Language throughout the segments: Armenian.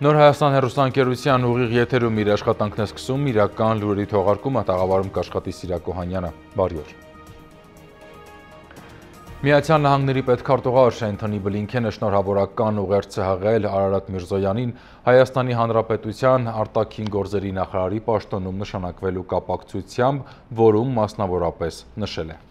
Նոր Հայաստան հերոստանգերության ուղիղ եթերում իր աշխատանքն է սկսում իրական լուրերի թողարկումը տաղավարում կաշխատի Սիրակ Օհանյանը։ Բարի օր։ Միացյալ Նահանգների պետքարտուղար Շենթոնի Բլինքենը շնորհավորական ուղերձ է հղել Արարատ Միրզոյանին Հայաստանի Հանրապետության արտաքին գործերի նախարարի պաշտոնում նշանակվելու կապակցությամբ, որում մասնավորապես նշել է.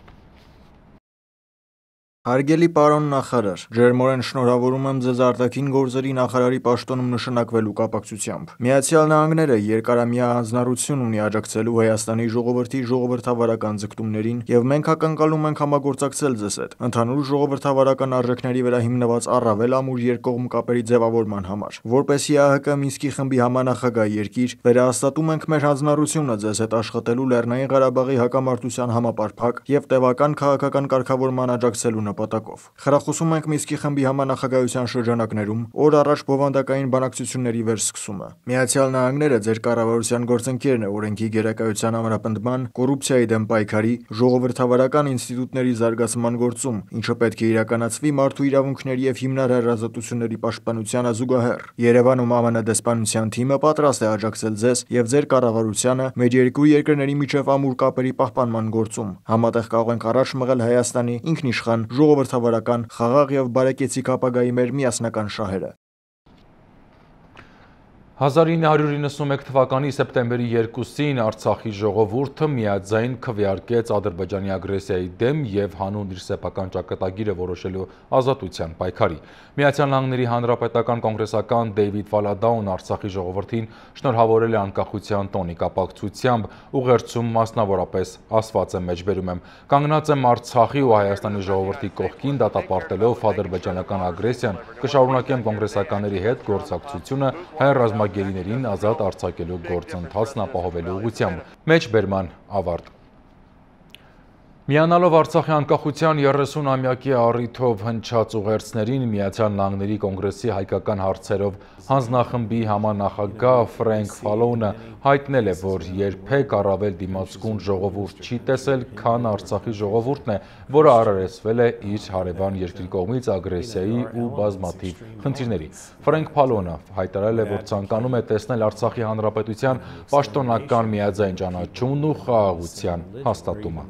Հարգելի պարոն նախարար, ջերմորեն շնորհավորում եմ ձեզ արտաքին գործերի նախարարի պաշտոնում նշանակվելու կապակցությամբ։ Միացյալ Նահանգները երկարամյա հանձնառություն ունի աջակցելու Հայաստանի ժողովրդի ժողովրդավարական ձգտումներին, եւ մենք ակնկալում ենք համագործակցել ձեզ հետ ընդհանուր ժողովրդավարական արժեքների վրա հիմնված առավել ամուր երկկողմ կապերի ձևավորման համար։ Որպեսզի ԱՀԿ Մինսկի խմբի համանախագահ երկիր, վերահաստատում ենք մեր հանձնառությունը ձեզ հետ աշխատելու Լեռնային Ղարաբաղի հակամարտության համապարփակ եւ տևական քաղաքական կարգավորման աջակցելու նպատակով։ Խրախուսում ենք Միսկի խմբի համանախագահության շրջանակներում օր առաջ բովանդակային բանակցությունների վերսկսումը։ Միացյալ Նահանգները ձեր կառավարության գործընկերն է օրենքի գերակայության ամրապնդման, կոռուպցիայի դեմ պայքարի, ժողովրդավարական ինստիտուտների զարգացման գործում, ինչը պետք է իրականացվի մարդու իրավունքների եւ հիմնարար ազատությունների պաշտպանությանը զուգահեռ։ Երևանում ԱՄՆ դեսպանության թիմը պատրաստ է աջակցել ձեզ եւ ձեր կառավարությանը երկու երկրների միջև ամուր կապերի պահպանման գործում։ Համատեղ կարող ենք առաջ մղել Հայաստանի ինքնիշխան ժողովրդավարական, խաղաղ եւ բարեկեցիկ ապագայի մեր միասնական շահերը։ 1991 թվականի սեպտեմբերի 2-ին Արցախի ժողովուրդը միաձայն քվեարկեց Ադրբեջանի ագրեսիայի դեմ եւ հանուն իր սեփական ճակատագիրը որոշելու ազատության պայքարի։ Միացյալ Նահանգների հանրապետական կոնգրեսական Դեյվիդ Վալադաուն Արցախի ժողովրդին շնորհավորել է անկախության տոնի կապակցությամբ, ուղերձում մասնավորապես ասված է մեջբերում եմ. Կանգնած եմ Արցախի ու Հայաստանի ժողովրդի կողքին դատապարտելով ադրբեջանական ագրեսիան, կշարունակեմ կոնգրեսականների հետ գործակցությունը հայ ռազմագ գերիներին ազատ արձակելու գործընթացն ապահովելու ուղղությամբ։ Մեջբերման ավարտ։ Միանալով Արցախի անկախության 30-ամյակի առիթով հնչած ուղերձներին Միացյալ Նահանգների կոնգրեսի հայկական հարցերով հանձնախմբի համանախագահ Ֆրենկ Ֆալոնը հայտնել է, որ երբեք առավել դիմացկուն ժողովուրդ չի տեսել, քան Արցախի ժողովուրդն է, որը արարեցվել է իր հարևան երկրի կողմից ագրեսիայի ու բազմաթիվ խնդիրների։ Ֆրենկ Ֆալոնը հայտարարել է, որ ցանկանում է տեսնել Արցախի հանրապետության պաշտոնական միաձայն ճանաչումն ու խաղաղության հաստատումը։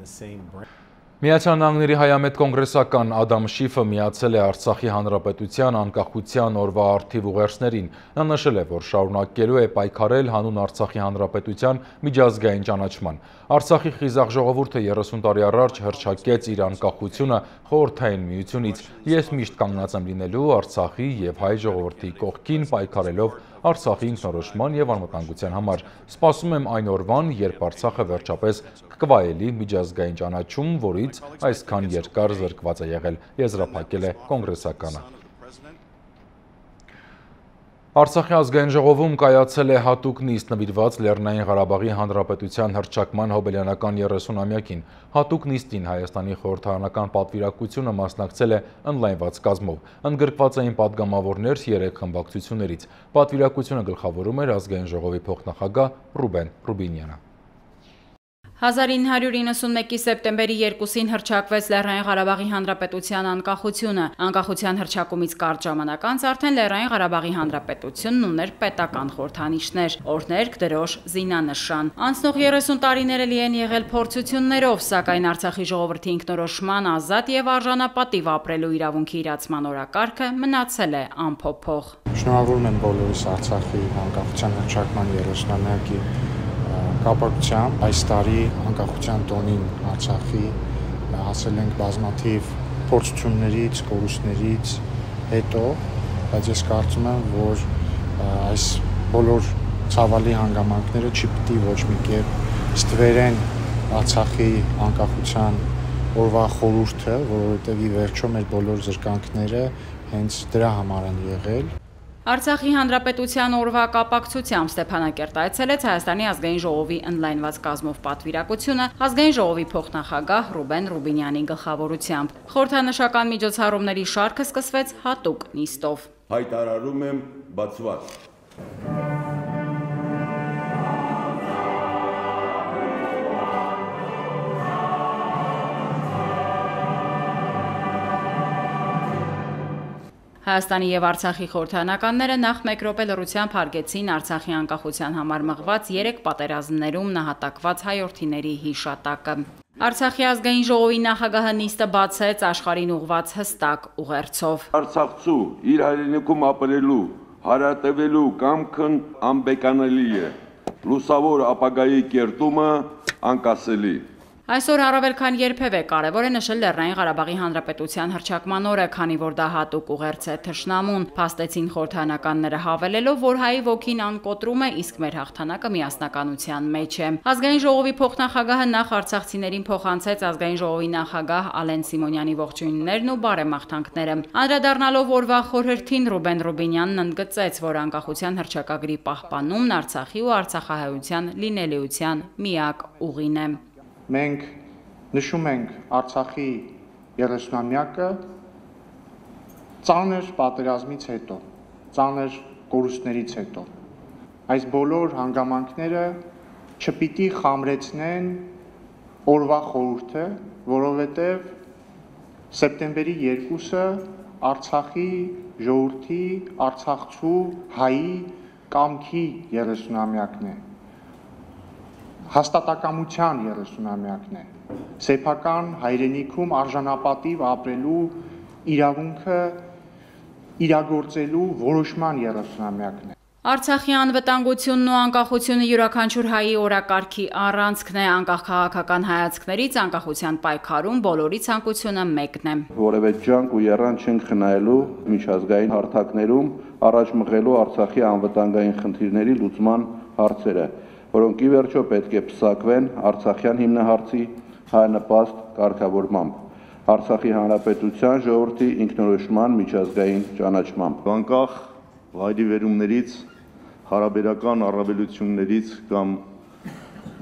Միացյալ Նահանգների հայամետ կոնգրեսական Ադամ Շիֆը միացել է Արցախի հանրապետության անկախության օրվա արդիվ ուղերձներին։ Նա նշել է, որ շարունակելու է պայքարել հանուն Արցախի հանրապետության միջազգային ճանաչման։ Արցախի խիզախ ժողովուրդը 30 տարի առաջ հրճակեց իր անկախությունը խորհրդային միությունից։ Ես միշտ կանգնած եմ լինելու Արցախի եւ հայ ժողովրդի կողքին պայքարելով Արցախի ինքնորոշման եւ անվտանգության համար։ Սպասում եմ այն օրվան, երբ Արցախը վերջապես կվայելի միջազգային ճանաչում, որից այսքան երկար զրկված է եղել, եզրափակել է կոնգրեսականը։ Արցախի ազգային ժողովում կայացել է հատուկ նիստ նվիրված Լեռնային Ղարաբաղի Հանրապետության հրճակման հոբելյանական 30-ամյակին։ Հատուկ նիստին Հայաստանի խորհրդարանական պատվիրակությունը մասնակցել է ընդլայնված կազմով։ Ընդգրկված էին падգամավորներ 3 խմբակցություններից։ Պատվիրակությունը գլխավորում էր ազգային ժողովի փոխնախագահ Ռուբեն Ռուբինյանը։ 1991-ի սեպտեմբերի 2-ին հրճակվեց Լեռնային Ղարաբաղի Հանրապետության անկախությունը։ Անկախության հրճակումից կարճ ժամանակ անց արդեն Լեռնային Ղարաբաղի Հանրապետությունն ուներ պետական խորհրդանիշներ՝ օրհներկ, դրոշ, զինանշան։ Անցնող 30 տարիները լի են եղել փորձություններով, սակայն Արցախի ժողովրդի ինքնորոշման ազատ եւ արժանապատիվ ապրելու իրավունքի իրացման օրակարգը մնացել է անփոփոխ։ Շնորհավորում եմ բոլորիս Արցախի անկախության հրճակման 30-ամյակի կապակցությամբ այս տարի անկախության տոնին Արցախի հասել ենք բազմաթիվ փորձություններից, կորուստներից հետո, բայց ես կարծում եմ, որ այս բոլոր ցավալի հանգամանքները չի պիտի ոչ մի կերպ ստվերեն Արցախի անկախության օրվա խորհուրդը, որովհետև ի վերջո մեր բոլոր զրկանքները հենց դրա համար են եղել Արցախի հանրապետության օրվա կապակցությամբ Ստեփանակերտ այցելեց Հայաստանի ազգային ժողովի ընդլայնված կազմով պատվիրակությունը ազգային ժողովի փոխնախագահ Ռուբեն Ռուբինյանի գլխավորությամբ։ Խորհրդանշական միջոցառումների շարքը սկսվեց հատուկ նիստով։ Հայտարարում եմ բացված Հայաստանի եւ Արցախի խորհրդանականները նախ մեկ րոպե լռությամբ հարգեցին Արցախի անկախության համար մղված 3 պատերազմներում նահատակված հայրենիների հիշատակը։ Արցախի ազգային ժողովի նախագահը նիստը բացեց աշխարհին ուղված հստակ ուղերձով։ Արցախցու իր հայրենիքում ապրելու, հարատևելու կամքն անբեկանելի է։ Լուսավոր ապագայի կերտումը անկասելի։ Այսօր առավել քան երբևէ կարևոր է նշել Լեռնային Ղարաբաղի Հանրապետության հռչակման օրը, քանի որ դա հատուկ ուղերձ է թշնամուն, փաստեցին խորհրդանականները հավելելով, որ հայի ոգին անկոտրում է, իսկ մեր հաղթանակը միասնականության մեջ է։ Ազգային ժողովի փոխնախագահը նախ արցախցիներին փոխանցեց ազգային ժողովի նախագահ Ալեն Սիմոնյանի ողջույններն ու բարեմաղթանքները։ Անդրադառնալով օրվա խորհրդին Ռուբեն Ռուբինյանն ընդգծեց, որ անկախության հռչակագրի պահպանումն Արցախի ու արցախահայության լինելիության միակ ուղին է մենք նշում ենք Արցախի 30-ամյակը ծանր պատերազմից հետո, ծանր կորուստներից հետո։ Այս բոլոր հանգամանքները չպիտի խամրեցնեն օրվա խորհուրդը, որովհետև սեպտեմբերի 2-ը Արցախի ժողովրդի, Արցախցու հայի կամքի 30-ամյակն է հաստատակամության 30-ամյակն է։ Սեփական հայրենիքում արժանապատիվ ապրելու իրավունքը իրագործելու որոշման 30-ամյակն է։ Արցախի անվտանգությունն ու անկախությունը յուրաքանչյուր հայի օրակարգի առանցքն է անկախ քաղաքական հայացքներից անկախության պայքարում բոլորի ցանկությունը մեկն է։ Որևէ ջանք ու երան չենք խնայելու միջազգային հարթակներում առաջ մղելու Արցախի անվտանգային խնդիրների լուծման հարցերը որոնք ի վերջո պետք է փսակվեն Արցախյան հիմնահարցի հայնպաստ կարգավորմամբ, Արցախի Հանրապետության ժողովրդի ինքնորոշման միջազգային ճանաչմամբ։ Անկախ վայրի վերումներից, հարաբերական առավելություններից կամ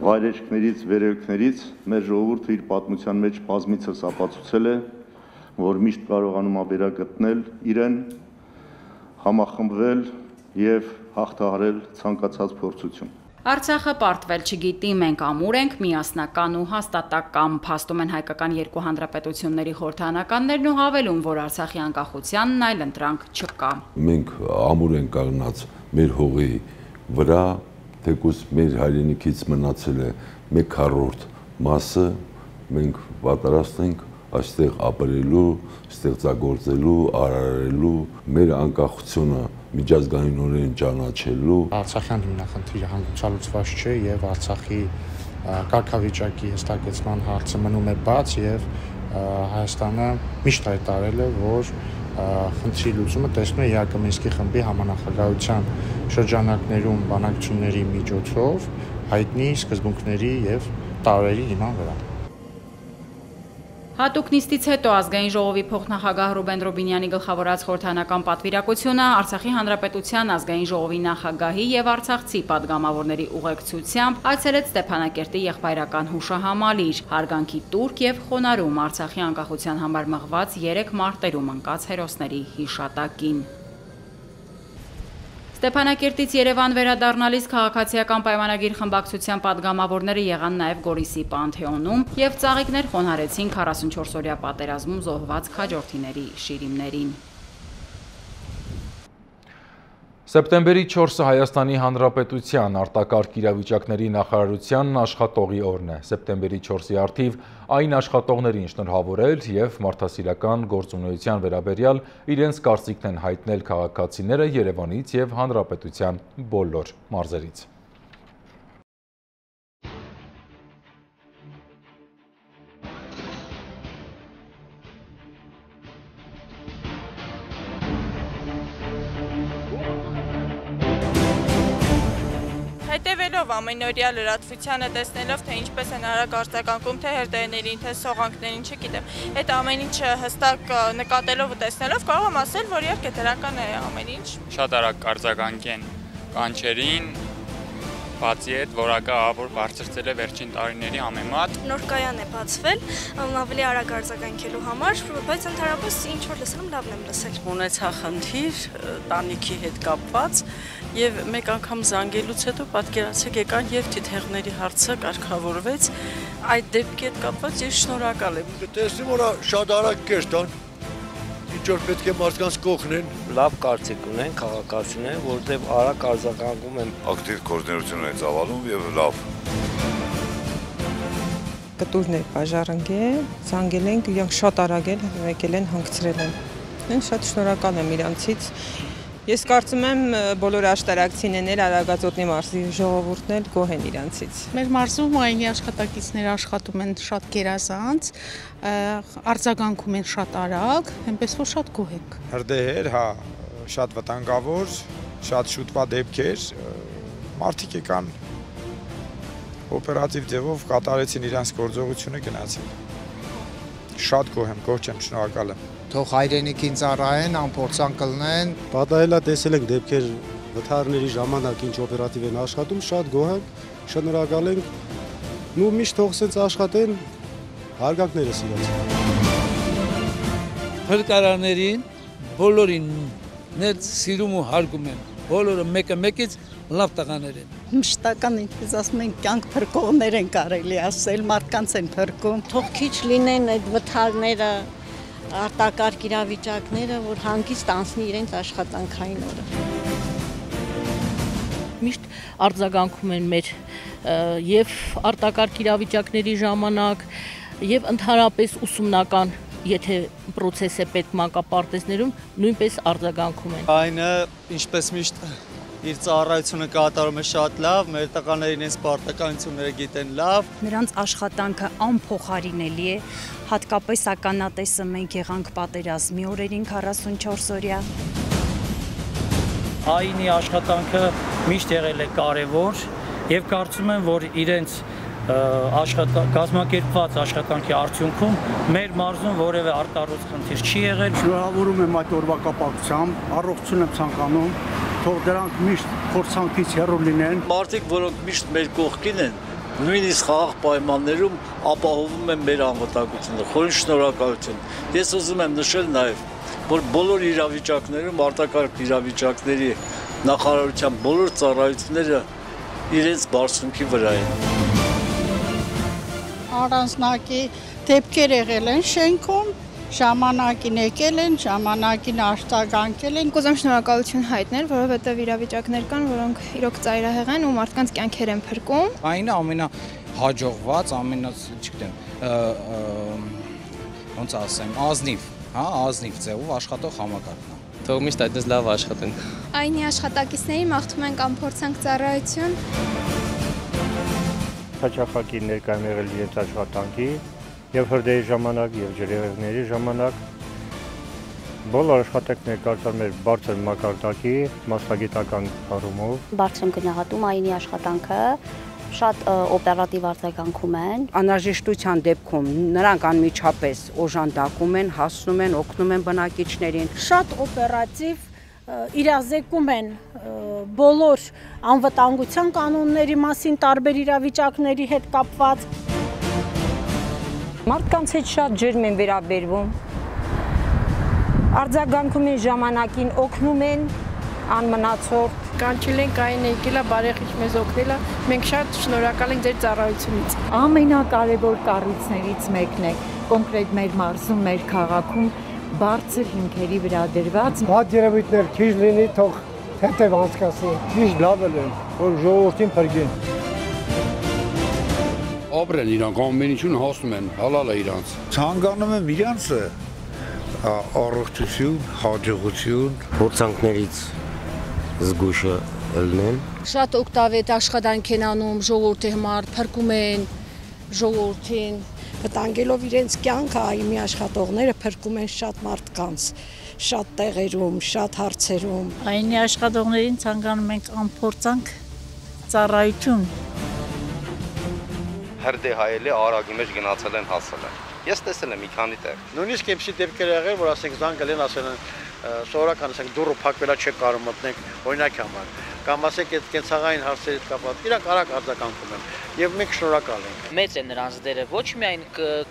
վայրեջքներից, վերելքներից մեր ժողովուրդը իր պատմության մեջ բազմիցս ապացուցել է, որ միշտ կարողանում է վերագտնել իրեն, համախմբվել եւ հաղթահարել ցանկացած փորձություն։ Արցախը պարտվել չգիտի, մենք ամուր ենք, միասնական ու հաստատակամ, փաստում են հայկական երկու հանրապետությունների խորհրդանականներն ու հավելում, որ Արցախի անկախությանն այլ ընտրանք չկա։ Մենք ամուր ենք կանգնած մեր հողի վրա, թեկուզ մեր հայրենիքից մնացել է 1/4 մասը, մենք պատրաստ ենք այստեղ ապրելու, ստեղծագործելու, արարելու մեր անկախությունը միջազգայինորեն ճանաչելու Արցախյան հիմնախնդիրը հանգուցալուծված չէ եւ Արցախի կարգավիճակի հստակեցման հարցը մնում է բաց եւ Հայաստանը միշտ հայտարարել է, որ խնդրի լուծումը տեսնում է Յակոմինսկի խմբի համանախագահության շրջանակներում բանակցությունների միջոցով հայտնի սկզբունքների եւ տարերի հիման վրա։ Հատուկ նիստից հետո ազգային ժողովի փոխնախագահ Ռուբեն Ռոբինյանի գլխավորած խորհրդանական պատվիրակությունը Արցախի Հանրապետության ազգային ժողովի նախագահի եւ Արցախցի падգամավորների ուղեկցությամբ այցելեց Ստեփանակերտի եղբայրական հուշահամալիր, հարգանքի տուրք եւ խոնարհում Արցախի անկախության համար մղված 3 մարտերում ընկած հերոսների հիշատակին։ Ստեփանակերտից Երևան վերադառնալիս քաղաքացիական պայմանագիր խմբակցության падգամավորները եղան նաև Գորիսի Պանթեոնում եւ ծաղիկներ խոնհարեցին 44-օրյա պատերազմում զոհված քաջորդիների շիրիմներին։ Սեպտեմբերի 4-ը Հայաստանի Հանրապետության արտակարգ իրավիճակների նախարարության աշխատողի օրն է։ Սեպտեմբերի 4-ի արդիվ այն աշխատողներին շնորհավորել եւ մարդասիրական գործունեության վերաբերյալ իրենց կարծիքն են հայտնել քաղաքացիները Երևանից եւ Հանրապետության բոլոր մարզերից։ ամենօրյա լրատվությանը տեսնելով թե ինչպես են արագ արձագանքում թե հերդերներին, թե սողանքներին, չգիտեմ։ Այդ ամեն ինչը հստակ նկատելով ու տեսնելով կարող եմ ասել, որ իհարկե դրական է ամեն ինչ։ Շատ արագ արձագանքեն կանչերին, բացի այդ որակը ավոր բարձրացել է վերջին տարիների համեմատ։ Նոր կայան է բացվել, ավելի արագ արձագանքելու համար, բայց ընդհանրապես ինչ որ լսում լավն եմ լսել։ Ունեցա խնդիր տանիքի հետ կապված եւ մեկ անգամ զանգելուց հետո պատկերացեք եկան եւ թիթեղների հարցը կարգավորվեց այդ դեպքի հետ կապված ես շնորհակալ եմ տեսնում որ շատ արագ կերտան ինչ որ պետք է մարդկանց կողնեն լավ կարծիք ունեն քաղաքացիները, որտեղ արագ արձագանքում են։ Ակտիվ կոորդինացիա են ծավալում եւ լավ կտուրներ բաժարնգել, զանգել ենք, իրանք շատ արագ են եկել են հանգցրել են։ Են շատ շնորհակալ եմ իրանցից։ Ես կարծում եմ բոլոր աշտարակցիներն Արագածոտնի մարզի ժողովուրդն էլ գոհ են իրանցից։ Մեր մարզում այնի աշխատակիցները աշխատում են շատ գերազանց, արձագանքում են շատ արագ, այնպես որ շատ գոհ ենք։ Հրդեհեր, հա, շատ վտանգավոր, շատ շուտվա դեպքեր, մարդիկ եկան օպերատիվ ձևով կատարեցին իրանց գործողությունը գնացին։ Շատ գոհ եմ, գոհ եմ, շնորհակալ եմ։ Թող հայրենիքին ծառայեն, ամփորձան կլնեն։ Պատահելա տեսել ենք դեպքեր վթարների ժամանակ ինչ օպերատիվ են աշխատում, շատ գոհ եմ, շնորհակալ ենք։ Նու միշտ թող սենց աշխատեն հարգանքներս իրենց։ Փրկարարներին բոլորին ներ սիրում ու հարգում եմ։ Բոլորը մեկը մեկից լավ տղաներ են։ Մշտական ինչպես ասում են, կյանք փրկողներ են կարելի ասել, մարդկանց են փրկում։ Թող քիչ լինեն այդ վթարները, արտակարգ իրավիճակները, որ հանգիստ անցնի իրենց աշխատանքային օրը։ Միշտ արձագանքում են մեր եւ արտակարգ իրավիճակների ժամանակ եւ ընդհանրապես ուսումնական եթե process է պետք մանկապարտեզներում նույնպես արձագանքում են։ Այնը ինչպես միշտ իր ծառայությունը կատարում է շատ լավ, մեր տղաներին այս պարտականությունները գիտեն լավ։ Նրանց աշխատանքը անփոխարինելի է, հատկապես ականատեսը մենք եղանք պատերազմի օրերին 44 օրյա։ Այնի աշխատանքը միշտ եղել է կարևոր եւ կարծում եմ, որ իրենց աշխատա կազմակերպված աշխատանքի արդյունքում մեր մարզում որևէ արտարոց խնդիր չի եղել։ Շնորհավորում եմ այդ օրվա կապակցությամբ, առողջություն եմ ցանկանում թող դրանք միշտ փորձանքից հեռու լինեն։ Մարդիկ, որոնք միշտ մեր կողքին են, նույնիսկ խաղաղ պայմաններում ապահովում են մեր անվտանգությունը։ Խորին շնորհակալություն։ Ես ուզում եմ նշել նաև, որ բոլոր իրավիճակներում արտակարգ իրավիճակների նախարարության բոլոր ծառայությունները իրենց բարձունքի վրա են։ Առանձնակի դեպքեր եղել են շենքում, ժամանակին եկել են, ժամանակին աշտագանքել են։ Կուզեմ շնորհակալություն հայտնել, որովհետև իրավիճակներ կան, որոնք իրոք ծայրահեղ են ու մարդկանց կյանքեր են փրկում։ Այնը ամենա հաջողված, ամենա, չգիտեմ, ոնց ասեմ, ազնիվ, հա, ազնիվ ձևով աշխատող համակարգն է։ Թող միշտ այդպես լավ աշխատեն։ Այնի աշխատակիցների մաղթում ենք ամփորձանք ծառայություն։ Հաճախակի ներկայ եղել իրենց աշխատանքի եւ հրդեհի ժամանակ եւ ջրեղեղների ժամանակ բոլոր աշխատանքները կատարում էր բարձր մակարդակի մասնագիտական առումով բարձր եմ գնահատում այնի աշխատանքը շատ օպերատիվ արձագանքում են։ Անհրաժեշտության դեպքում նրանք անմիջապես օժանդակում են, հասնում են, օգնում են բնակիչներին։ Շատ օպերատիվ իրազեկում են բոլոր անվտանգության կանոնների մասին տարբեր իրավիճակների հետ կապված Մարդկանց հետ շատ ջերմ են վերաբերվում։ Արձագանքում են ժամանակին, օգնում են անմնացող։ Կանչել ենք այն եկելա բարեխիղճ մեզ օգնելա։ Մենք շատ շնորհակալ ենք ձեր ծառայությունից։ Ամենակարևոր կառույցներից մեկն է կոնկրետ մեր մարզում, մեր քաղաքում բարձր հիմքերի վրա դրված։ Հատ երևույթներ քիչ լինի, թող հետև անցկացնի։ Միշտ լավ է, որ ժողովրդին փրկեն ապրեն իրանք ամեն ինչուն հասնում են, հալալ է իրանց։ Ցանկանում եմ իրանցը առողջություն, հաջողություն, փորձանքներից զգուշը ելնեն։ Շատ օգտավետ աշխատանք են անում ժողովրդի համար, փրկում են ժողովրդին, վտանգելով իրենց կյանքը այմի աշխատողները փրկում են շատ մարդկանց շատ տեղերում, շատ հարցերում։ Այնի աշխատողներին ցանկանում ենք անփորձանք ծառայություն հրդեհայելի արագի մեջ գնացել են հասել են։ Ես տեսել եմ մի քանի տեղ։ Նույնիսկ այնպեսի դեպքեր եղել, որ ասենք զանգ գալեն ասել են սովորական ասենք դուրը փակվելա չեք կարող մտնեք օրինակ համար կամ ասեք այդ կենցաղային հարցերից կապված իրանք արագ արձագանքում են եւ մենք շնորհակալ ենք մեծ է նրանց դերը ոչ միայն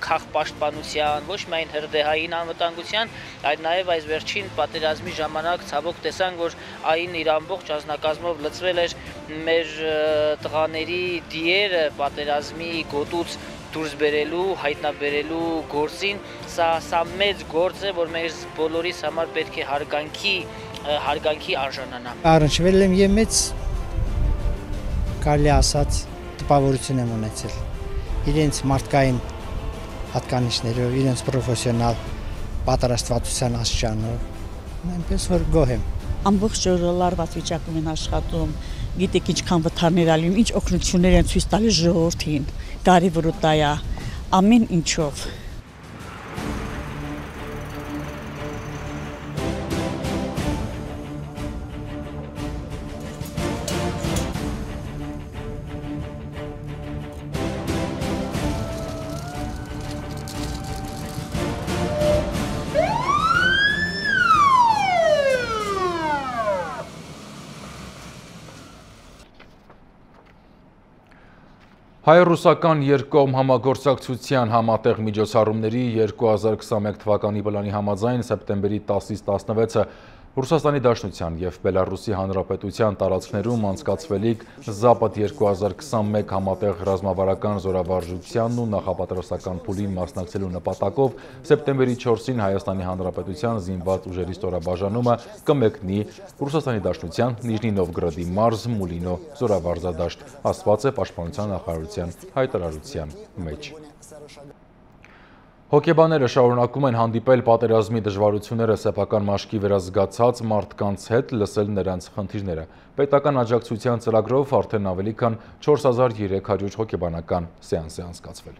քաղաքապաշտպանության ոչ միայն հրդեհային անվտանգության այլ նաեւ այս վերջին պատերազմի ժամանակ ցավոք տեսանք որ այն իր ամբողջ ազնագազմով լծվել էր մեր տղաների դիերը պատերազմի գոտուց դուրս բերելու, հայտնաբերելու գործին, սա սա մեծ գործ է, որ մեր բոլորիս համար պետք է հարգանքի հարգանքի արժանանա։ Առնչվել եմ եւ մեծ կարելի ասած տպավորություն եմ ունեցել իրենց մարդկային հատկանիշներով, իրենց պրոֆեսիոնալ պատրաստվածության աստիճանով։ Այնպես որ գոհ եմ ամբողջ օրը լարված վիճակում են աշխատում, գիտեք ինչքան վթարներ ալին, ինչ օգնություններ են ցույց տալիս ժողովրդին, կարևորը դա է ամեն ինչով Հայ-ռուսական երկկողմ համագործակցության համատեղ միջոցառումների 2021 թվականի պլանի համաձայն սեպտեմբերի 10-ից 16-ը Ռուսաստանի Դաշնության և Բելարուսի Հանրապետության տարածքներում անցկացվելիք Զապատ 2021 համատեղ ռազմավարական զորավարժությանն ու նախապատրաստական փուլին մասնակցելու նպատակով սեպտեմբերի 4-ին Հայաստանի Հանրապետության զինված ուժերի ստորաբաժանումը կմեկնի Ռուսաստանի Դաշնության Նիժնի Նովգրադի մարզ Մուլինո զորավարզադաշտ, ասված է Պաշտպանության նախարարության հայտարարության մեջ։ Հոգեբաները շարունակում են հանդիպել պատերազմի դժվարությունները սեփական մաշկի վերազգացած մարդկանց հետ լսել նրանց խնդիրները։ Պետական աջակցության ծրագրով արդեն ավելի քան 4300 հոգեբանական սեանս է անցկացվել։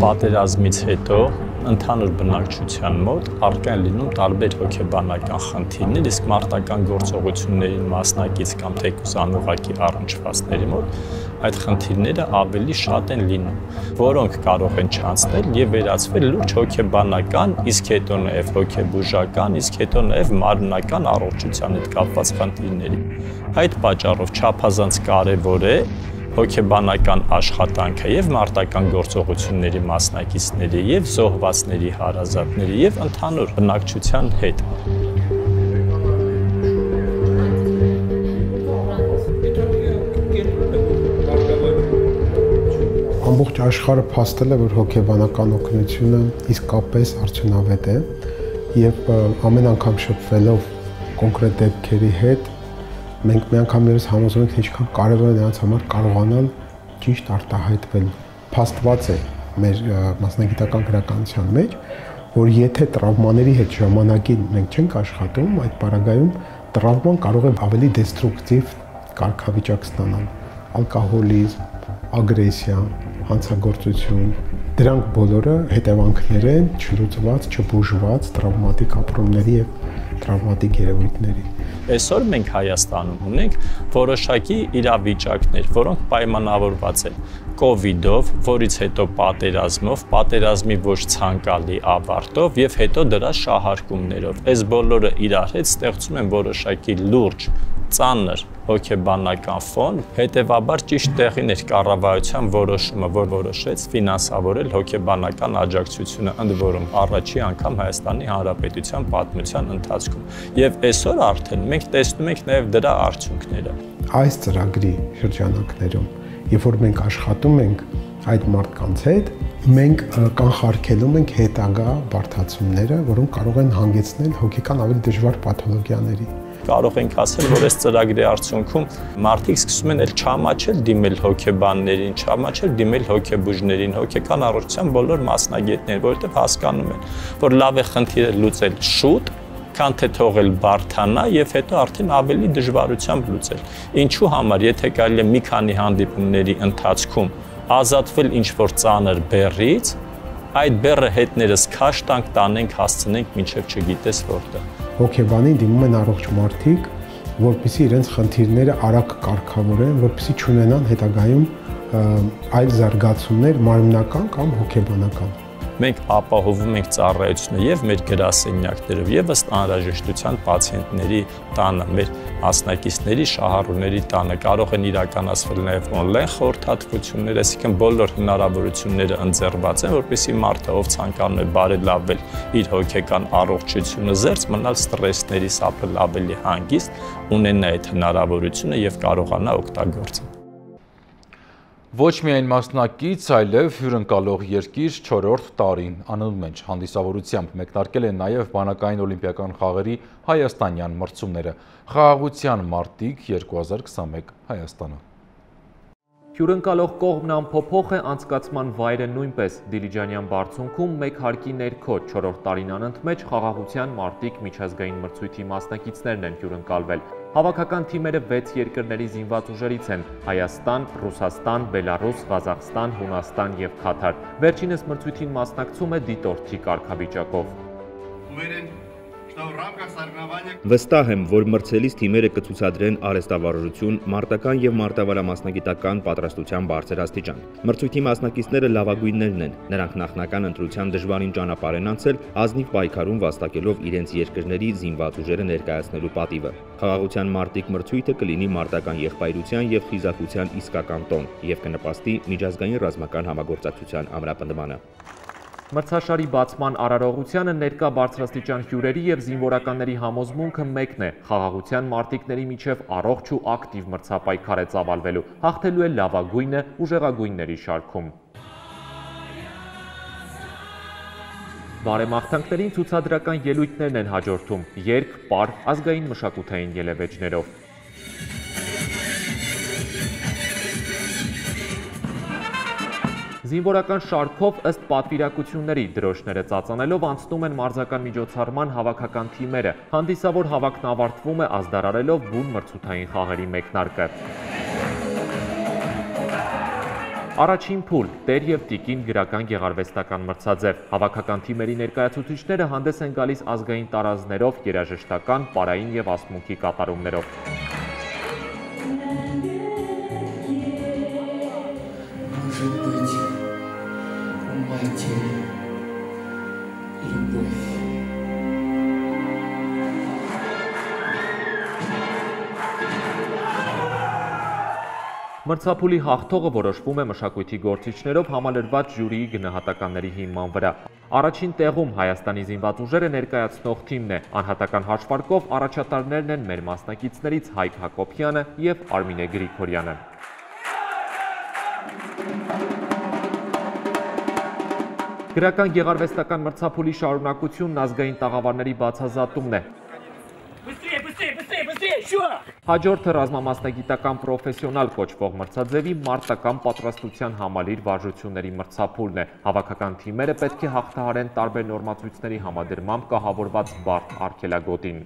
Պատերազմից հետո ընդհանուր բնակչության մոտ առկա են լինում տարբեր հոգեբանական խնդիրներ, իսկ մարտական գործողություններին մասնակից կամ թեկուզ անուղակի առնչվածների մոտ այդ խնդիրները ավելի շատ են լինում, որոնք կարող են չանցնել եւ վերածվել լուրջ հոգեբանական, իսկ հետո նաեւ հոգեբուժական, իսկ հետո նաեւ մարմնական առողջության հետ կապված խնդիրների։ Այդ պատճառով չափազանց կարեւոր է հոգեբանական աշխատանքը եւ մարտական գործողությունների մասնակիցների եւ զոհվածների հարազատների եւ ընդհանուր բնակչության հետ ամբողջ աշխարհը փաստել է, որ հոգեբանական օգնությունը իսկապես արդյունավետ է եւ ամեն անգամ շփվելով կոնկրետ դեպքերի հետ մենք մի անգամ եւս համոզում ենք ինչքան կարևոր է նրանց համար կարողանալ ճիշտ արտահայտվել փաստված է մեր մասնագիտական գրականության մեջ որ եթե տրավմաների հետ ժամանակին մենք չենք աշխատում այդ պարագայում տրավման կարող է ավելի դեստրուկտիվ կարգավիճակ ստանալ. Ալկոհոլիզմ ագրեսիա հանցագործություն դրանք բոլորը հետևանքներ են չլուծված չբուժված տրավմատիկ ապրումների եւ տրավմատիկ երևույթների Այսօր մենք Հայաստանում ունենք որոշակի իրավիճակներ, որոնք պայմանավորված են. Կոവിഡ്ով, որից հետո պատերազմով, պատերազմի ոչ ցանկալի ավարտով եւ հետո դրա շահարկումներով։ Այս բոլորը իրար հետ ստեղծում են որոշակի լուրջ ծանր հոգեբանական ֆոն, հետևաբար ճիշտ տեղին էր կառավարության որոշումը, որ որոշեց ֆինանսավորել հոգեբանական աջակցությունը, ընդ որում առաջի անգամ Հայաստանի Հանրապետության պատմության ընթացքում։ Եվ այսօր արդեն մենք տեսնում ենք նաև դրա արդյունքները։ Այս ծրագրի շրջանակներում, երբ որ մենք աշխատում ենք այդ մարդկանց հետ, մենք կանխարգելում ենք հետագա բարդացումները, որոնք կարող են հանգեցնել հոգեկան ավելի դժվար պաթոլոգիաների կարող ենք ասել, որ այս ծրագրի արդյունքում մարդիկ սկսում են էլ չամաչել դիմել հոգեբաններին, չամաչել դիմել հոգեբուժներին, հոգեկան առողջության բոլոր մասնագետներին, որովհետև հասկանում են, որ լավ է խնդիրը լուծել շուտ, քան թե թողել բարթանա եւ հետո արդեն ավելի դժվարությամբ լուծել։ Ինչու համար, եթե կարելի է մի քանի հանդիպումների ընթացքում ազատվել ինչ որ ծանր բեռից, այդ բեռը հետներս քաշ տանք տանենք հասցնենք մինչև չգիտես որտեղ հոգեբանին դիմում են առողջ մարդիկ, որպիսի իրենց խնդիրները արագ կարգավորեն, որպիսի չունենան հետագայում այլ զարգացումներ մարմնական կամ հոգեբանական մենք ապահովում ենք ծառայությունը եւ մեր գրասենյակներով եւ ըստ անհրաժեշտության պացիենտների տանը, մեր մասնակիցների շահառուների տանը կարող են իրականացվել նաեւ on-line խորհրդատվություններ, այսինքն բոլոր հնարավորությունները ընձեռված են, որպեսզի մարդը ով ցանկանում է բարելավել իր հոգեկան առողջությունը, զերծ մնալ ստրեսների, ապրել ավելի հանգիստ, ունենա այդ հնարավորությունը եւ կարողանա օգտագործել Ոչ միայն մասնակից, այլև հյուրընկալող երկիր 4-րդ տարին անընդմեջ մեջ հանդիսավորությամբ մեկնարկել են նաև բանակային օլիմպիական խաղերի հայաստանյան մրցումները։ Խաղաղության մարտիկ 2021 Հայաստանը։ Հյուրընկալող կողմն ամփոփող է անցկացման վայրը նույնպես Դիլիջանյան բարձունքում մեկ հարկի ներքո 4-րդ տարին անընդմեջ խաղաղության մարտիկ միջազգային մրցույթի մասնակիցներն են հյուրընկալվել։ Հավաքական թիմերը 6 երկրների զինված ուժերից են՝ Հայաստան, Ռուսաստան, Բելարուս, Ղազախստան, Հունաստան եւ Քաթար։ Վերջինս մրցույթին մասնակցում է դիտորդի կարգավիճակով։ Ումերեն Վստահ եմ, որ մրցելիս թիմերը կցուցադրեն արեստավարժություն, մարտական եւ մարտավարամասնագիտական պատրաստության բարձր աստիճան։ Մրցույթի մասնակիցները լավագույններն են։ Նրանք նախնական ընտրության դժվարին ճանապարհ են անցել, ազնիվ պայքարում վաստակելով իրենց երկրների զինված ուժերը ներկայացնելու պատիվը։ Խաղաղության մարտիկ մրցույթը կլինի մարտական եղբայրության եւ խիզախության իսկական տոն եւ կնպաստի միջազգային ռազմական համագործակցության ամրապնդմանը։ Մրցաշարի բացման արարողությանը ներկա բարձրաստիճան հյուրերի եւ զինվորականների համոզմունքը մեկն է՝ խաղաղության մարտիկների միջև առողջ ու ակտիվ մրցապայքար է ծավալվելու, հաղթելու է լավագույնը ուժեղագույնների շարքում։ Բարեմաղթանքներին ցուցադրական ելույթներն են հաջորդում՝ երկ, պար, ազգային մշակութային ելևէջներով։ Զինվորական շարքով ըստ պատվիրակությունների դրոշները ծածանելով անցնում են մարզական միջոցառման հավաքական թիմերը։ Հանդիսավոր հավաքն ավարտվում է ազդարարելով բուն մրցութային խաղերի մեկնարկը։ Առաջին փուլ՝ Տեր եւ Տիկին գրական գեղարվեստական մրցաձև։ Հավաքական թիմերի ներկայացուցիչները հանդես են գալիս ազգային տարազներով, երաժշտական, պարային եւ ասմունքի կատարումներով։ Մրցափուլի հաղթողը որոշվում է մշակույթի գործիչներով համալրված ժյուրիի գնահատականների հիման վրա։ Առաջին տեղում Հայաստանի զինված ուժերը ներկայացնող թիմն է։ Անհատական հաշվարկով առաջատարներն են մեր մասնակիցներից Հայկ Հակոբյանը եւ Արմինե Գրիգորյանը։ Գրական գեղարվեստական մրցափուլի շարունակությունն ազգային տաղավարների բացազատումն է։ Հաջորդը ռազմամասնագիտական պրոֆեսիոնալ կոչվող մրցաձևի մարտական պատրաստության համալիր վարժությունների մրցափուլն է։ Հավաքական թիմերը պետք է հաղթահարեն տարբեր նորմացույցների համադրմամբ կահավորված բարդ արգելագոտին։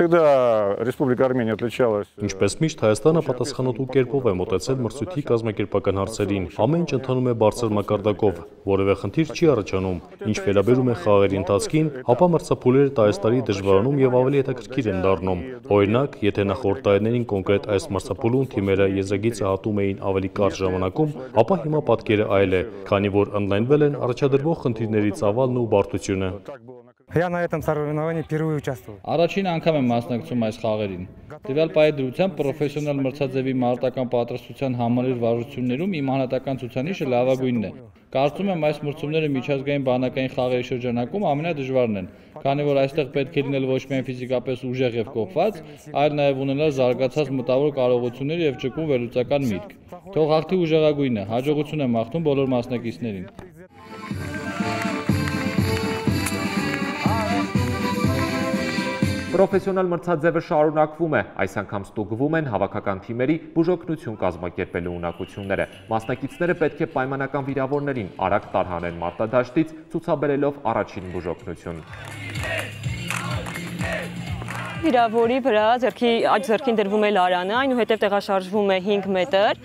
Всегда Республика Армения отличалась. э, Ինչպես միշտ Հայաստանը պատասխանատու կերպով է մոտեցել մրցույթի կազմակերպական հարցերին։ Ամեն ինչ ընթանում է բարձր մակարդակով, որևէ խնդիր չի առաջանում։ Ինչ վերաբերում է խաղերի ընթացքին, ապա մրցափուլերը տարես տարի դժվարանում եւ ավելի հետաքրքիր են դառնում։ Օրինակ, եթե նախորդ տարիներին կոնկրետ այս մրցափուլում թիմերը եզրագիծը հատում էին ավելի կարճ ժամանակում, ապա հիմա պատկերը այլ է, քանի որ ընդլայնվել են առաջադրվող խնդիրների ծավալն ու բարդությունը։ Я на этом соревновании впервые участвую։ Առաջին անգամ եմ մասնակցում այս խաղերին։ Տվյալ պահի դրությամբ պրոֆեսիոնալ մրցաձևի մարտական պատրաստության համալիր վարժություններում իմ անհատական ցուցանիշը լավագույնն է։ Կարծում եմ այս մրցումները միջազգային բանակային խաղերի շրջանակում ամենադժվարն են, քանի որ այստեղ պետք է լինել ոչ միայն ֆիզիկապես ուժեղ եւ կողված, այլ նաեւ ունենալ զարգացած մտավոր կարողություններ եւ ճկուն վերլուծական միտք։ Թող հաղթի ուժեղագույնը, հաջողություն եմ մաղթում բոլոր մասնակիցներին։ Պրոֆեսիոնալ մրցաձևը շարունակվում է, այս անգամ ստուգվում են հավաքական թիմերի բուժօգնություն կազմակերպելու ունակությունները։ Մասնակիցները պետք է պայմանական վիրավորներին արագ տարհանեն մարտադաշտից, ցուցաբերելով առաջին բուժօգնություն վիրավորի վրա ձերքի աջ ձերքին դրվում է լարանը, այնուհետև տեղաշարժվում է 5 մետր,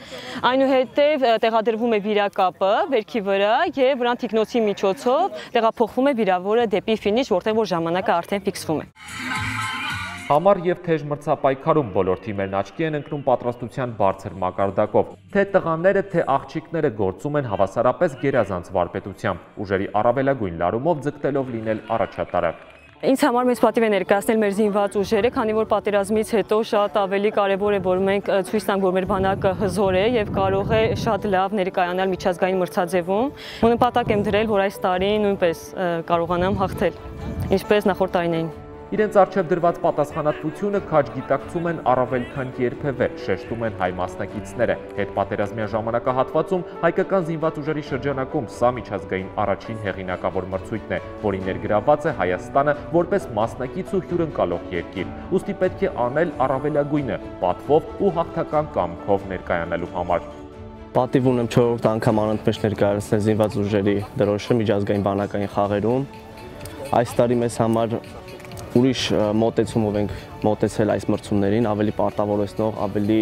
այնուհետև տեղադրվում է վիրակապը վերքի վրա եւ վրան թիկնոցի միջոցով տեղափոխվում է վիրավորը դեպի ֆինիշ, որտեղ որ ժամանակը արդեն ֆիքսվում է։ Համար եւ թեժ մրցապայքարում բոլոր թիմերն աչքի են ընկնում պատրաստության բարձր մակարդակով։ Թե տղաները, թե աղջիկները գործում են հավասարապես գերազանց վարպետությամբ, ուժերի առավելագույն լարումով ձգտելով լինել առաջատարը։ Ինձ համար մեծ պատիվ է ներկայացնել մեր զինված ուժերը, քանի որ պատերազմից հետո շատ ավելի կարևոր է, որ մենք ցույց տանք, որ մեր բանակը հզոր է եւ կարող է շատ լավ ներկայանալ միջազգային մրցաձևում։ Ու նպատակ եմ դրել, որ այս տարի նույնպես կարողանամ հաղթել, ինչպես նախորդ տարիներին։ Իրենց արժև դրված պատասխանատվությունը քաջ գիտակցում են առավել քան երբևէ, շեշտում են հայ մասնակիցները։ Հետ պատերազմյան ժամանակահատվածում հայկական զինված ուժերի շրջանակում սա միջազգային առաջին հեղինակավոր մրցույթն է, որի ներգրաված է Հայաստանը որպես մասնակից ու հյուրընկալող երկիր։ Ոստի պետք է անել առավելագույնը, պատվով ու հաղթական կամքով ներկայանալու համար։ Պատիվ ունեմ 4-րդ անգամ անընդմեջ ներկայացնել զինված ուժերի դրոշը միջազգային բանակային խաղերում։ Այս տարի մեզ համար ուրիշ մոտեցումով ենք մոտեցել այս մրցումներին, ավելի պարտավորեցնող, ավելի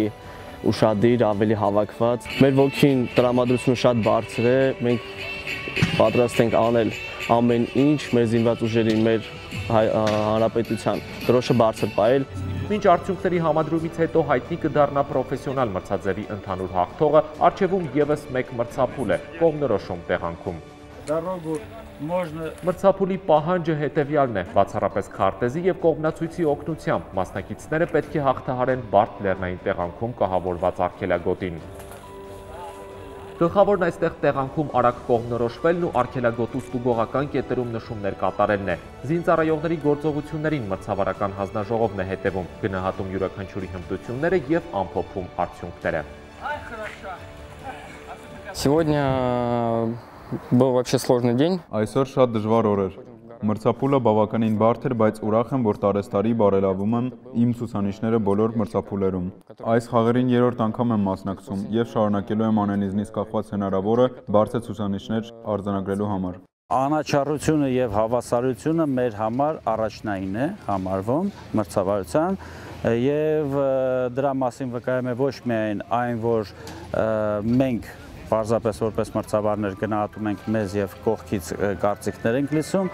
ուշադիր, ավելի հավաքված։ Մեր ոգին տրամադրությունը շատ բարձր է, մենք պատրաստ ենք անել ամեն ինչ մեր զինված ուժերի, մեր հանրապետության դրոշը բարձր պայել։ Մինչ արդյունքների համադրումից հետո հայտնի կդառնա պրոֆեսիոնալ մրցաձևի ընդհանուր հաղթողը, արժևում եւս մեկ մրցափուլ է կողմնորոշում տեղանքում Դարոգու Можно Մրցափուլի պահանջը հետևյալն է՝ բացառապես քարտեզի եւ կողմնացույցի օգնությամբ մասնակիցները պետք է հաղթահարեն բարդ լեռնային տեղանքում կահավորված արգելագոտին։ Գլխավորն այստեղ տեղանքում արագ կողմնորոշվելն ու արգելագոտու ստուգողական կետերում նշումներ կատարելն է։ Զինծառայողների գործողություններին մրցավարական հանձնաժողովն է հետևում, գնահատում յուրաքանչյուրի հմտությունները եւ ամփոփում արդյունքները։ Сегодня Был вообще сложный день։ Այսօր շատ դժվար օր էր։ Մրցափուլը բավականին բարդ էր, բայց ուրախ եմ, որ տարեստարի բարելավում եմ իմ ցուցանիշները բոլոր մրցափուլերում։ Այս խաղերին երրորդ անգամ եմ մասնակցում եւ շարունակելու եմ անել ինձնից կախված հնարավորը բարձր ցուցանիշներ արձանագրելու համար։ Անաչառությունը եւ հավասարությունը մեր համար առաջնային է համարվում մրցավարության եւ դրա մասին վկայում է ոչ միայն այն, որ մենք Պարզապես որպես մրցավարներ գնահատում ենք մեզ եւ կողքից կարծիքներ ենք լսում,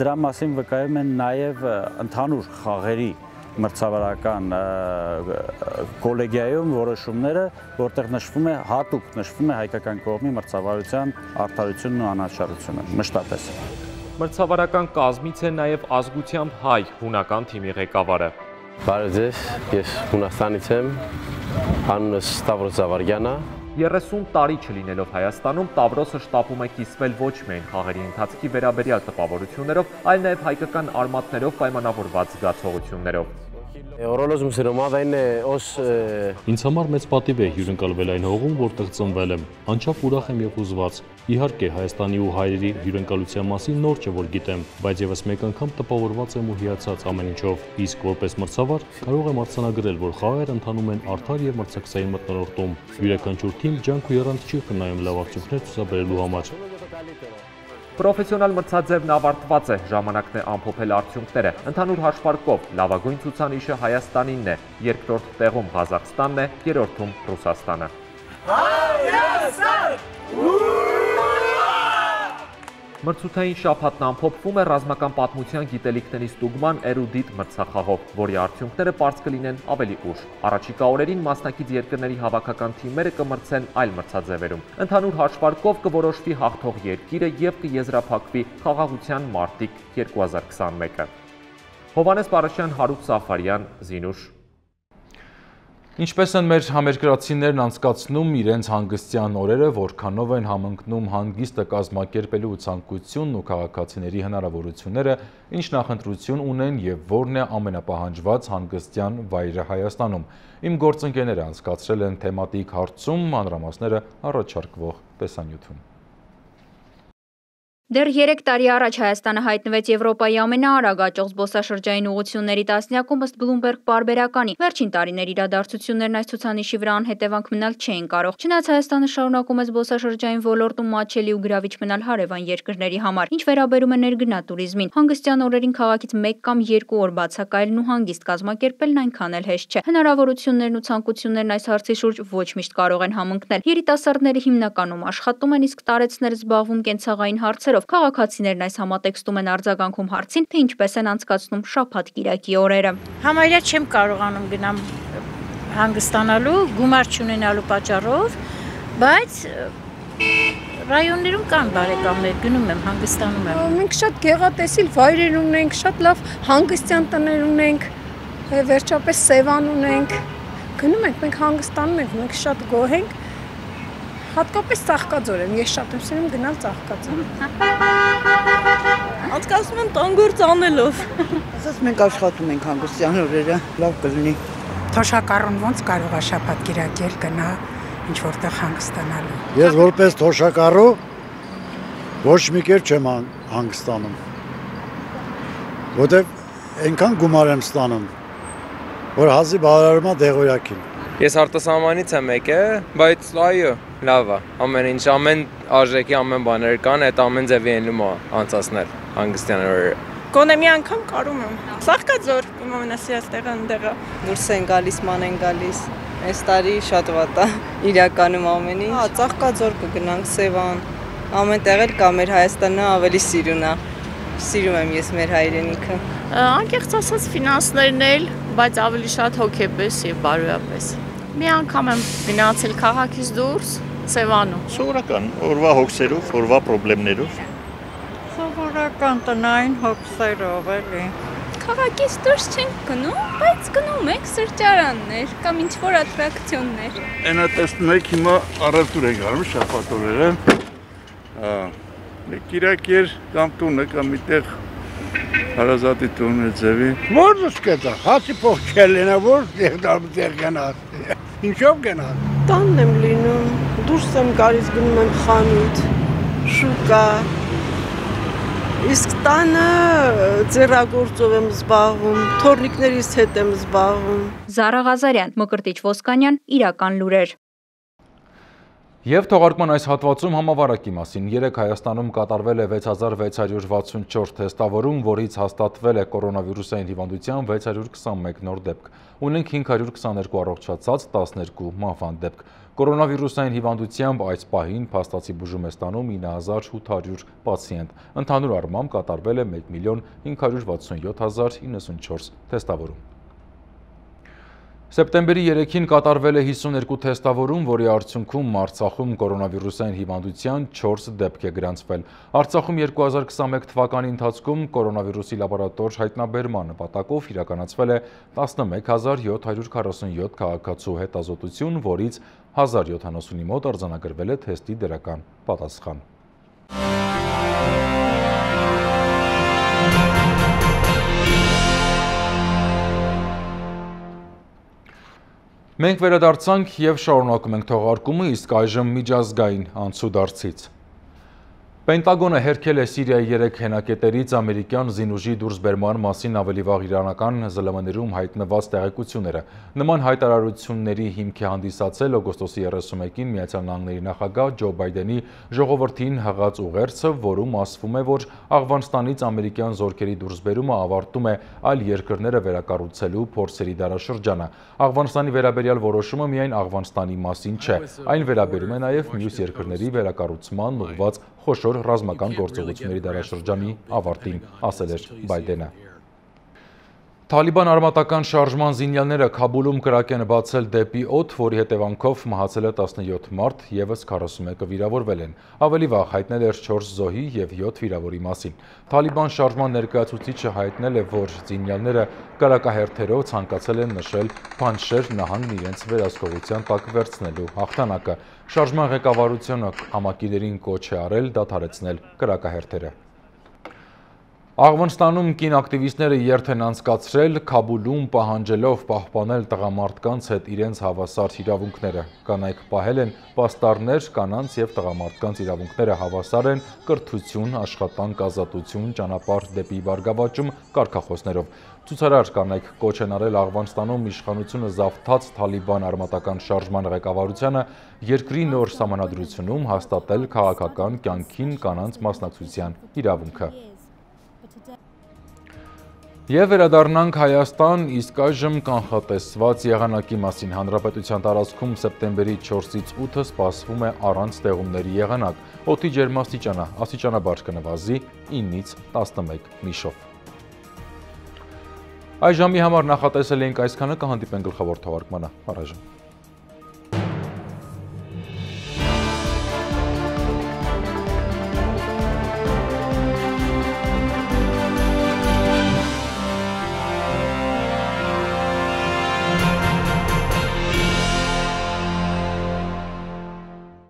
դրա մասին վկայում են նաեւ ընդհանուր խաղերի մրցավարական կոլեգիայում որոշումները, որտեղ նշվում է հատուկ նշվում է հայկական կողմի մրցավարության արդարությունն ու անաչառությունը մշտապես։ Մրցավարական կազմից է նաև ազգությամբ հայ հունական թիմի ղեկավարը։ Բարև ձեզ, ես Հունաստանից եմ, անունս Ստավրոս Զավարյանը, 30 տարի չլինելով Հայաստանում Տավրոսը շտապում է կիսվել ոչ միայն խաղերի ընթացքի վերաբերյալ տպավորություններով, այլ նաև հայկական արմատներով պայմանավորված զգացողություններով։ Օրոլոզում սրոմավ այն օս Ինձ համար մեծ պատիվ է հյուրընկալվել այն հողում, որտեղ ծնվել եմ։ Անչափ ուրախ եմ եւ հուզված։ Իհարկե, Հայաստանի ու հայերի հյուրընկալության մասին նոր չէ որ գիտեմ, բայց եւս մեկ անգամ տպավորված եմ ու հիացած ամեն ինչով։ Իսկ որպես մրցավար կարող եմ արձանագրել, որ խաղերը ընթանում են արդար եւ մրցակցային մտնոլորտում։ Յուրաքանչյուր թիմ ջանք ու երանք չի խնայում լավ արդյունքներ ցուցաբերելու համար։ Պրոֆեսիոնալ մրցաձևն ավարտված է, ժամանակն է ամփոփել արդյունքները։ Ընդհանուր հաշվարկով լավագույն ցուցանիշը Հայաստանինն է, երկրորդ տեղում Ղազախստանն է, երրորդում Ռուսաստանը։ Հայաստան! Մրցութային շաբաթն ամփոփվում է ռազմական պատմության գիտելիքների ստուգման էրուդիտ մրցախաղով, որի արդյունքները պարզ կլինեն ավելի ուշ։ Առաջիկա օրերին մասնակից երկրների հավաքական թիմերը կմրցեն այլ մրցաձևերում։ Ընդհանուր հաշվարկով կորոշվի հաղթող երկիրը եւ կեզրափակվի խաղաղության մարտիկ 2021-ը։ Հովանես Պարաշյան, Հարութ Սաֆարյան, Զինուշ Ինչպես են մեր համերկրացիներն անցկացնում իրենց հանգստյան օրերը, որքանով են համընկնում հանգիստը կազմակերպելու ցանկությունն ու քաղաքացիների հնարավորությունները, ինչ նախընտրություն ունեն եւ որն է ամենապահանջված հանգստյան վայրը Հայաստանում։ Իմ գործընկերները անցկացրել են թեմատիկ հարցում մանրամասները առաջարկվող տեսանյութում։ Դեռ երեք տարի առաջ Հայաստանը հայտնվեց Եվրոպայի ամենաարագ աճող զբոսաշրջային ուղությունների տասնյակում ըստ Bloomberg պարբերականի։ Վերջին տարիների իրադարձություններն այս ցուցանիշի վրա անհետևանք մնալ չէին կարող։ Չնայած Հայաստանը շարունակում է զբոսաշրջային ոլորտում մատչելի ու գրավիչ մնալ հարևան երկրների համար, ինչ վերաբերում է ներգնա туриզմին։ Հանգստյան օրերին քաղաքից 1 կամ 2 օր բացակայելն ու հանգիստ կազմակերպելն այնքան էլ հեշտ չէ։ Հնարավորություններն ու ցանկություններն այս հարցի շուրջ ոչ միշտ կարող են համընկնել։ Երիտասարդները հիմնականում աշխատում են, իսկ տարեցները զբաղվում կենցաղային հարցերով հարցերով քաղաքացիներն այս համատեքստում են արձագանքում հարցին, թե ինչպես են անցկացնում շաբաթ կիրակի օրերը։ Համարյա չեմ կարողանում գնամ հանգստանալու, գումար չունենալու պատճառով, բայց ռայոններում կան բարեկամներ, գնում եմ, հանգստանում եմ։ Մենք շատ գեղատեսիլ վայրեր ունենք, շատ լավ հանգստյան տներ ունենք, վերջապես Սևան ունենք։ Գնում ենք, մենք հանգստանում ենք, մենք շատ գոհ ենք Հատկապես ծաղկաձոր եմ, ես շատ եմ սիրում գնալ ծաղկաձոր։ Անցկացնում եմ տան գործ անելով։ Ասած մենք աշխատում ենք հանգստյան օրերը, լավ կլինի։ Թոշակառուն ոնց կարող է շաբաթ կիրակել գնա ինչ որտեղ հանգստանալու։ Ես որպես թոշակառու ոչ մի կեր չեմ հանգստանում։ Որտեվ այնքան գումար եմ ստանում, որ հազի բարարումա դեղորյակին։ Ես արտասահմանից եմ եկել, բայց այո, լավ է։ Ամեն ինչ, ամեն արժեքի ամեն բաներ կան, այդ ամեն ձևի են լումա անցածնել հանգստյան օրերը։ Գոնե մի անգամ կարում եմ։ Սաղկաձոր իմ ամենասիրած տեղը ընդեղը։ Դուրս են գալիս, ման են գալիս։ Այս տարի շատ վատ է։ Իրականում ամեն ինչ։ Հա, Ծաղկաձոր կգնանք Սևան։ Ամեն տեղ էլ կա մեր Հայաստանը ավելի սիրուն է։ Սիրում եմ ես մեր հայրենիքը։ Անկեղծ ասած ֆինանսներն էլ, բայց ավելի շատ հոգեպես եւ բարոյապես։ Մի անգամ եմ գնացել քաղաքից դուրս Սևանում։ Սովորական օրվա հոգսերով, օրվա խնդիրներով։ Սովորական տնային հոգսերով էլի։ Քաղաքից դուրս չենք գնում, բայց գնում ենք սրճարաններ կամ ինչ որ ատրակցիոններ։ Այնա տեսնում եք հիմա առևտուր է գալու շաբաթօրերը։ Հա Կիրակեր կամ տունը կամ միտեղ հարազատի տունը ձևի։ Որս կետա, հացի փող չելենա, որ դեղ դեղ գնաս։ Ինչով գնաս։ Տանն եմ լինում, դուրս եմ գալիս գնում եմ խանութ, շուկա։ Իսկ տանը ձեռագործով եմ զբաղվում, թորնիկներից հետ եմ զբաղվում։ Զարա Ղազարյան, Մկրտիչ Ոսկանյան, իրական լուրեր։ Եվ թողարկման այս հատվածում համավարակի մասին. Երեք Հայաստանում կատարվել է 6664 թեստավորում, որից հաստատվել է կորոնավիրուսային հիվանդության 621 նոր դեպք։ Ունենք 522 առողջացած, 12 մահվան դեպք։ Կորոնավիրուսային հիվանդությամբ այս պահին փաստացի բուժում է ստանում 9800 պացիենտ։ Ընդհանուր առմամբ կատարվել է 1 միլիոն 567094 թեստավորում։ Սեպտեմբերի 3-ին կատարվել է 52 թեստավորում, որի արդյունքում Արցախում կորոնավիրուսային հիվանդության 4 դեպք է գրանցվել։ Արցախում 2021 թվականի ընթացքում կորոնավիրուսի լաբորատոր հայտնաբերման նպատակով իրականացվել է 11747 քաղաքացու հետազոտություն, որից 1070-ի մոտ արձանագրվել է թեստի դրական պատասխան։ Մենք վերադարձանք և շարունակում ենք թողարկումը, իսկ այժմ միջազգային անցուդարձից։ Պենտագոնը հերքել է Սիրիայի երեք հենակետերից ամերիկյան զինուժի դուրսբերման մասին ավելի վաղ իրանական ԶԼՄ-ներում հայտնված տեղեկությունները։ Նման հայտարարությունների հիմք է հանդիսացել օգոստոսի 31-ին Միացյալ Նահանգների նախագահ Ջո Բայդենի ժողովրդին հղած ուղերձը, որում ասվում է, որ Աղվանստանից ամերիկյան զորքերի դուրսբերումը ավարտում է այլ երկրները վերակառուցելու փորձերի դարաշրջանը։ Աղվանստանի վերաբերյալ որոշումը միայն Աղվանստանի մասին չէ, այն վերաբերում է նաև մյուս երկրների վերակառուցման ուղղված խոշոր ռազմական գործողությունների դարաշրջանի ավարտին, ասել էր Բայդենը։ Թալիբան արմատական շարժման զինյալները Քաբուլում կրակ են բացել դեպի օդ, որի հետևանքով մահացել է 17 մարդ, եւս 41-ը վիրավորվել են։ Ավելի վաղ հայտնել էր 4 զոհի եւ 7 վիրավորի մասին։ Թալիբան շարժման ներկայացուցիչը հայտնել է, որ զինյալները կրակահերթերով ցանկացել են նշել Փանշեր նահանգն իրենց վերահսկողության տակ վերցնելու հաղթանակը։ Շարժման ղեկավարությունը համակիներին կոչ է արել դադարեցնել կրակահերթերը։ Աղվանստանում կին ակտիվիստները երթ են անցկացրել Քաբուլում պահանջելով պահպանել տղամարդկանց հետ իրենց հավասար իրավունքները։ Կանայք պահել են պաստառներ, կանանց եւ տղամարդկանց իրավունքները հավասար են կրթություն, աշխատանք, ազատություն, ճանապարհ դեպի բարգավաճում կարգախոսներով։ Ցուցարար կանայք կոչ են արել Աղվանստանում իշխանությունը զավթած Թալիբան արմատական շարժման ղեկավարությանը երկրի նոր սահմանադրությունում հաստատել քաղաքական կյանքին կանանց մասնակցության իրավունքը։ Եվ վերադառնանք Հայաստան, իսկ այժմ կանխատեսված եղանակի մասին. Հանրապետության տարածքում սեպտեմբերի 4-ից 8-ը սպասվում է առանց տեղումների եղանակ։ Օդի ջերմաստիճանը աստիճանաբար կնվազի 9-ից 11 միշով։ Այս ժամի համար նախատեսել էինք այսքանը կհանդիպեն գլխավոր թողարկմանը։ Առայժմ